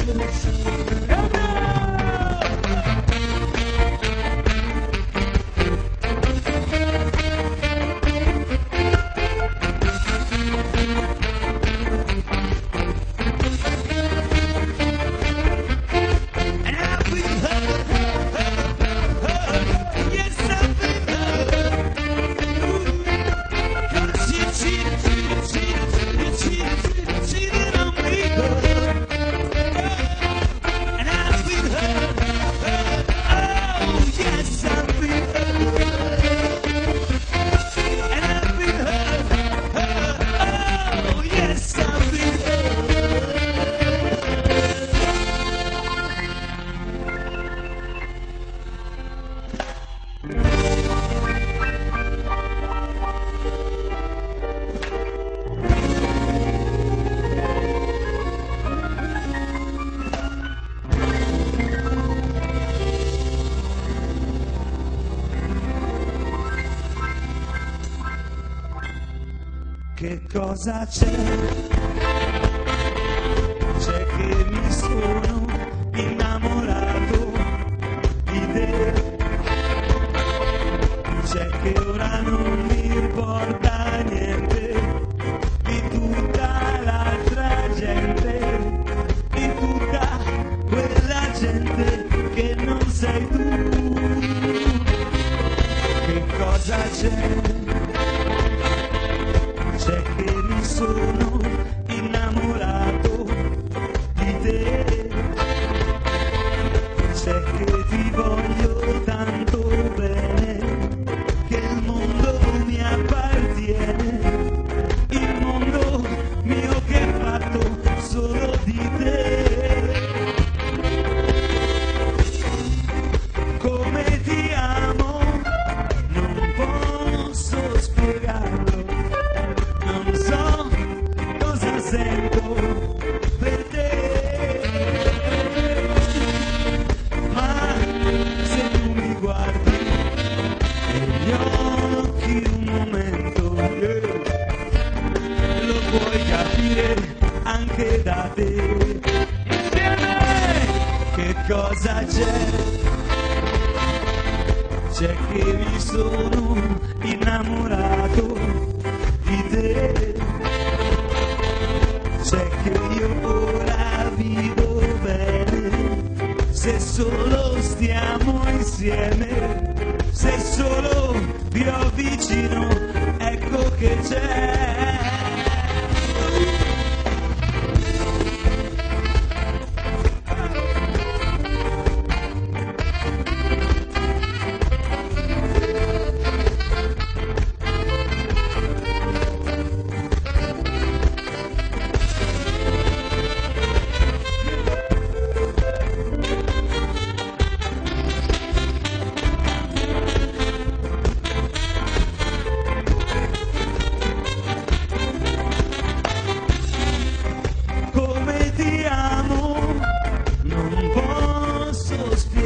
Everybody Che cosa c'è? C'è che mi sono innamorato di te. C'è che ora non mi importa niente di tutta l'altra gente, di tutta quella gente che non sei tu. Che cosa c'è? soul. Cosa c'è? C'è che mi sono innamorato di te. C'è che io ora vivo bene. Se solo stiamo insieme, se solo vi ho vicino, ecco che c'è.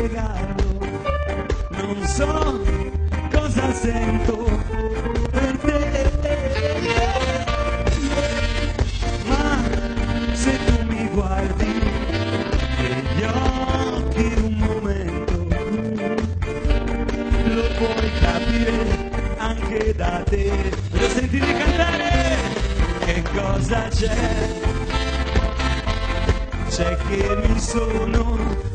Spiegarlo, non so cosa sento per te, ma se tu mi guardi negli occhi un momento, lo puoi capire anche da te, lo sentire cantare, che cosa c'è? c'è che mi sono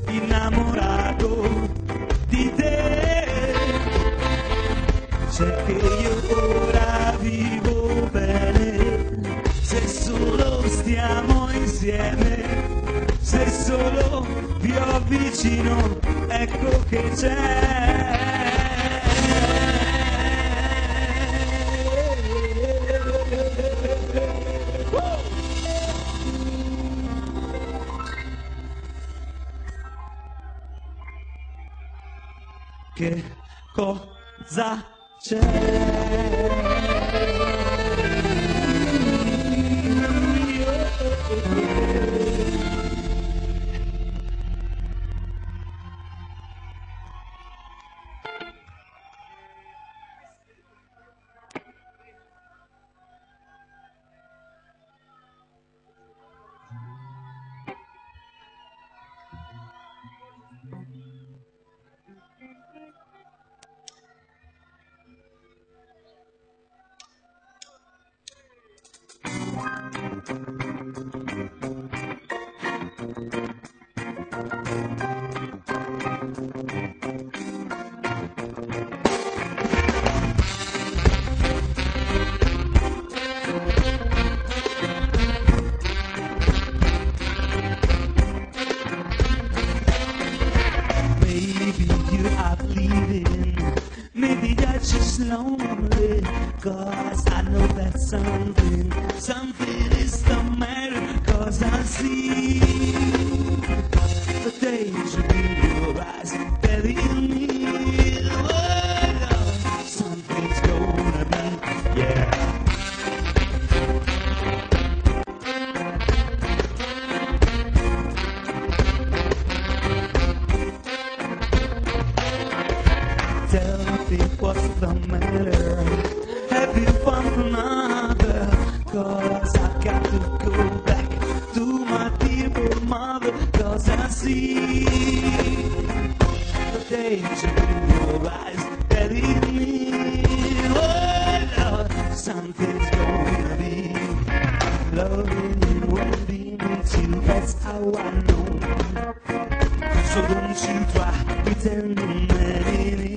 C'è che io ora vivo bene, se solo stiamo insieme, se solo vi ho vicino, ecco che c'è. che cosa Yeah. you are bleeding c'è? lonely. Cause I know that something, something is the matter. Cause I see the danger in your eyes Me what's the matter. Have you found another? Cause I got to go back to my dear mother. Cause I see the danger in your eyes telling me, oh Lord, something's gonna be. Loving you won't be with you, that's how I know. So don't you try pretending that.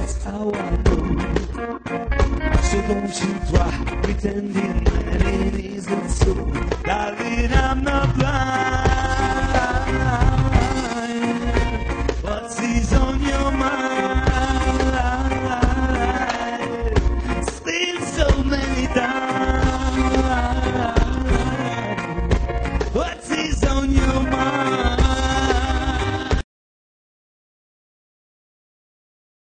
that's how I know. So don't you try pretending that it isn't so. Darling, I'm not.